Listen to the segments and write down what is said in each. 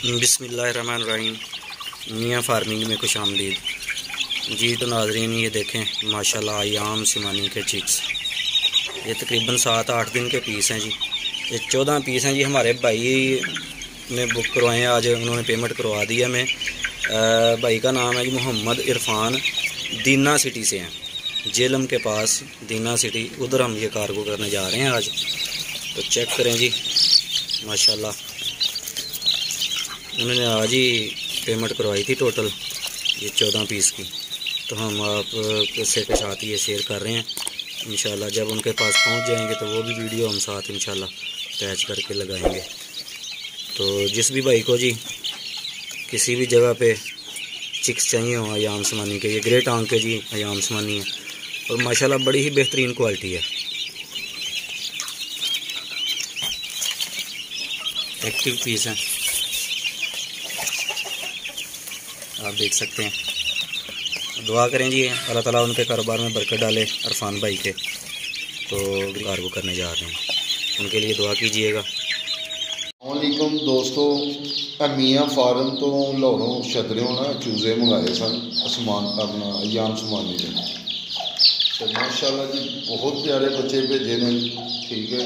बिसमीम मियाँ फ़ार्मिंग में खुश आमदीद। जी तो नाजरीन, ये देखें, माशाल्लाह आयाम सिमानी के चिक्स ये तकरीबन सात आठ दिन के पीस हैं जी। ये चौदह पीस हैं जी हमारे भाई ने बुक करवाए आज उन्होंने पेमेंट करवा दी है मैं भाई का नाम है जी मोहम्मद इरफान, दीना सिटी से हैं। जेलम के पास, दीना सिटी, उधर हम ये कार्गो करने जा रहे हैं आज। तो चेक करें जी, माशाल्लाह। उन्होंने आज ही पेमेंट करवाई थी टोटल ये चौदह पीस की। तो हम आप से के साथ ये शेयर कर रहे हैं। इन जब उनके पास पहुँच जाएँगे तो वो भी वीडियो हम साथ इन अटैच करके लगाएँगे। तो जिस भी भाई को जी, किसी भी जगह पे चिक्स चाहिए हो अयाम समानी के, ये ग्रेट आंक के जी अयाम समानी है। और माशाल्लाह बड़ी ही बेहतरीन क्वालिटी है। एक्टिव पीस हैं। आप देख सकते हैं। दुआ करें जी, अल्लाह ताला उनके कारोबार में बरकत डाले अरफान भाई के। तो कार्गो करने जा रहे हैं। उनके लिए दुआ कीजिएगा। वालेकुम दोस्तों मियाँ फार्म तो लाहौरों छतरियों ना, चूजे मंगाए सन असमान अपना अयाम समानी ने तो माशाल्लाह जी, बहुत प्यारे बच्चे भेजे ने, ठीक है।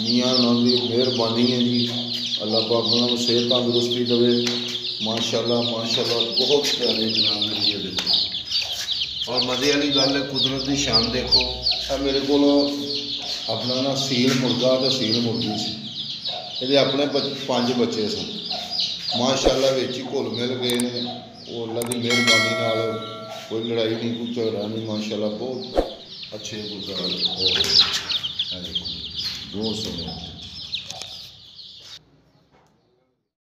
मियाँ उन्होंने मेहरबानी है जी, अल्लाह पाक उन्होंने सेहत तंदुरुस्ती देवे माशाल्लाह माशाल्लाह बहुत प्यारे जनाब ने ये और मज़े वाली गल है कुदरत की शान देखो मेरे को अपना ना सील मुर्गा तो सील मुर्गी से ये अपने पाँच बच्चे सन माशाल्लाह बिच ही घुल मिल गए ने अल्लाह की मेहरबानी कोई लड़ाई नहीं कोई झगड़ा नहीं माशाल्लाह बहुत अच्छे गुजार बहुत सौ